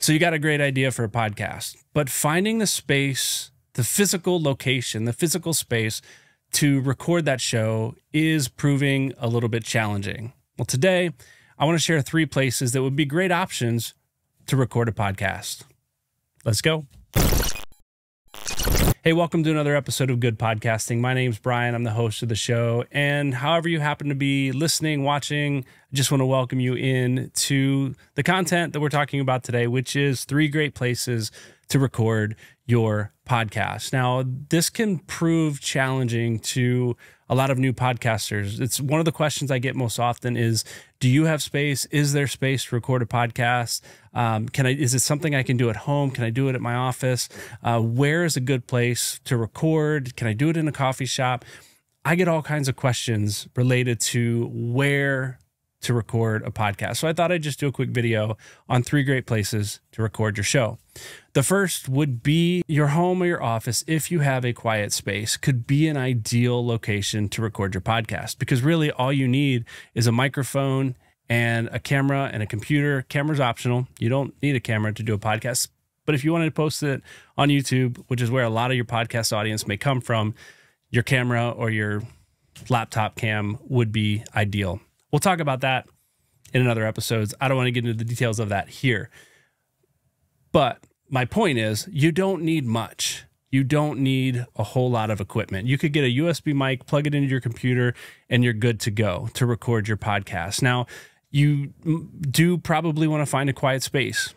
So you got a great idea for a podcast, but finding the space, the physical location, the physical space to record that show is proving a little bit challenging. Well, today I want to share three places that would be great options to record a podcast. Let's go. Hey, welcome to another episode of Good Podcasting. My name's Brian. I'm the host of the show. And however you happen to be listening, watching, I just want to welcome you in to the content that we're talking about today, which is three great places to record your podcast. Now, this can prove challenging to a lot of new podcasters. It's one of the questions I get most often is, do you have space? Is there space to record a podcast? Um, can I, is it something I can do at home? Can I do it at my office? Uh, where is a good place to record? Can I do it in a coffee shop? I get all kinds of questions related to where to record a podcast. So I thought I'd just do a quick video on three great places to record your show. The first would be your home or your office if you have a quiet space could be an ideal location to record your podcast because really all you need is a microphone and a camera and a computer. Camera's optional. You don't need a camera to do a podcast. But if you wanted to post it on YouTube, which is where a lot of your podcast audience may come from, your camera or your laptop cam would be ideal. We'll talk about that in another episodes. I don't want to get into the details of that here. But my point is, you don't need much. You don't need a whole lot of equipment. You could get a USB mic, plug it into your computer, and you're good to go to record your podcast. Now, you do probably want to find a quiet space,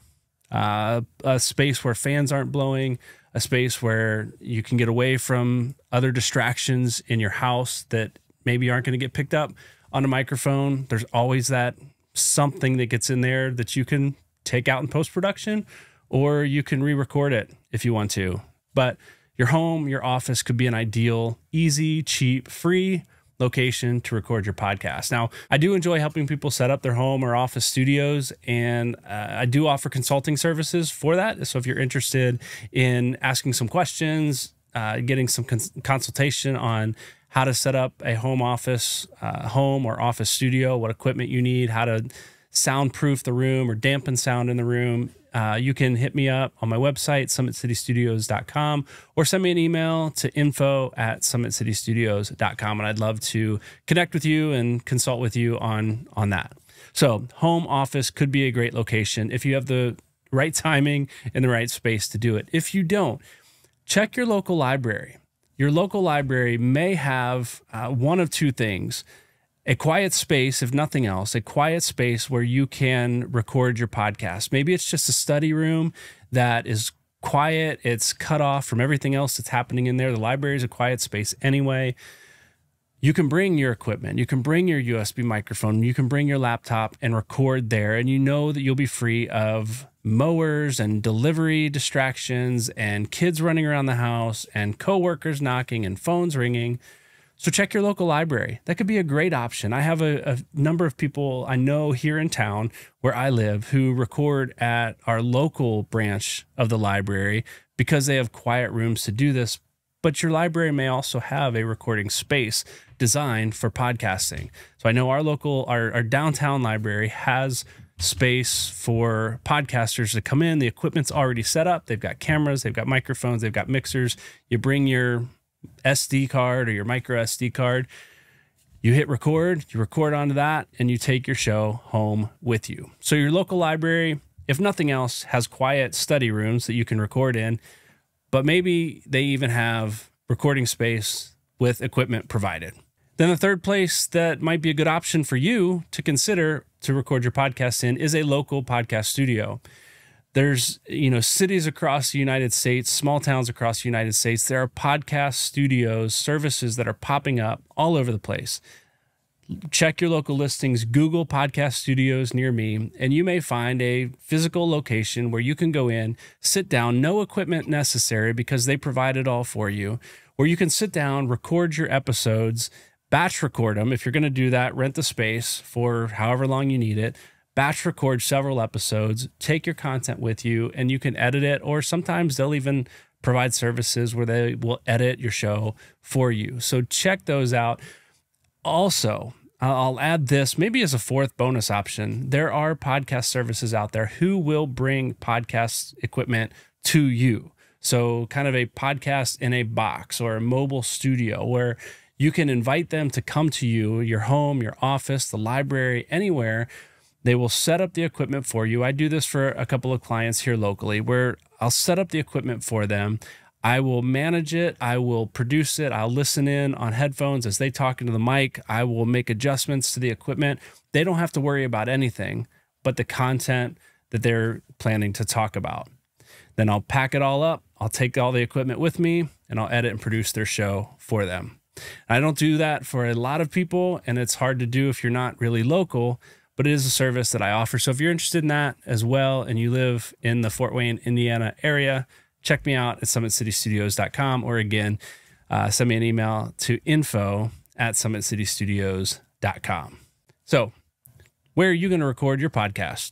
uh, a space where fans aren't blowing, a space where you can get away from other distractions in your house that maybe aren't going to get picked up on a microphone. There's always that something that gets in there that you can take out in post production or you can re record it if you want to. But your home, your office could be an ideal, easy, cheap, free location to record your podcast. Now, I do enjoy helping people set up their home or office studios, and uh, I do offer consulting services for that. So if you're interested in asking some questions, uh, getting some cons- consultation on how to set up a home office, uh, home or office studio, what equipment you need, how to soundproof the room or dampen sound in the room, uh, you can hit me up on my website, summitcitystudios.com, or send me an email to info at summitcitystudios.com. And I'd love to connect with you and consult with you on, on that. So, home office could be a great location if you have the right timing and the right space to do it. If you don't, check your local library your local library may have uh, one of two things a quiet space, if nothing else, a quiet space where you can record your podcast. Maybe it's just a study room that is quiet, it's cut off from everything else that's happening in there. The library is a quiet space anyway. You can bring your equipment, you can bring your USB microphone, you can bring your laptop and record there, and you know that you'll be free of mowers and delivery distractions and kids running around the house and coworkers knocking and phones ringing. So check your local library. That could be a great option. I have a, a, number of people I know here in town where I live who record at our local branch of the library because they have quiet rooms to do this. But your library may also have a recording space designed for podcasting. So I know our local, our, our downtown library has space for podcasters to come in. The equipment's already set up. They've got cameras, they've got microphones, they've got mixers. You bring your SD card or your micro SD card, you hit record, you record onto that, and you take your show home with you. So, your local library, if nothing else, has quiet study rooms that you can record in, but maybe they even have recording space with equipment provided. Then the third place that might be a good option for you to consider to record your podcast in is a local podcast studio. There's, you know, cities across the United States, small towns across the United States. There are podcast studios, services that are popping up all over the place. Check your local listings, Google podcast studios near me, and you may find a physical location where you can go in, sit down, no equipment necessary because they provide it all for you, where you can sit down, record your episodes, batch record them. If you're going to do that, rent the space for however long you need it. Batch record several episodes, take your content with you, and you can edit it. Or sometimes they'll even provide services where they will edit your show for you. So check those out. Also, I'll add this maybe as a fourth bonus option. There are podcast services out there who will bring podcast equipment to you. So, kind of a podcast in a box or a mobile studio where you can invite them to come to you, your home, your office, the library, anywhere. They will set up the equipment for you. I do this for a couple of clients here locally where I'll set up the equipment for them. I will manage it. I will produce it. I'll listen in on headphones as they talk into the mic. I will make adjustments to the equipment. They don't have to worry about anything but the content that they're planning to talk about. Then I'll pack it all up. I'll take all the equipment with me and I'll edit and produce their show for them. I don't do that for a lot of people, and it's hard to do if you're not really local, but it is a service that I offer. So if you're interested in that as well and you live in the Fort Wayne, Indiana area, check me out at summitcitystudios.com or again, uh, send me an email to info at summitcitystudios.com. So, where are you going to record your podcast?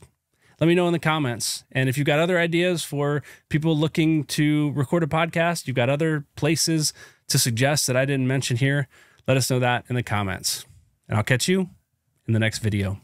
Let me know in the comments. And if you've got other ideas for people looking to record a podcast, you've got other places to suggest that I didn't mention here, let us know that in the comments. And I'll catch you in the next video.